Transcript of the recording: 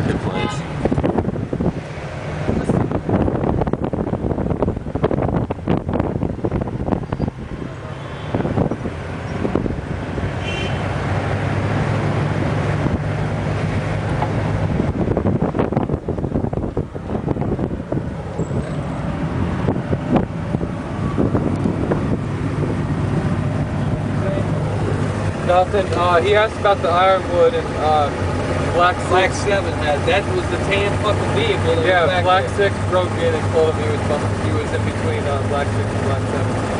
marketplace. Nothing. Uh, he asked about the ironwood and uh, Black Six. Black Seven had that was the tan fucking vehicle. Yeah, back Black. Six broke in and told him he was he was in between uh, Black Six and Black Seven.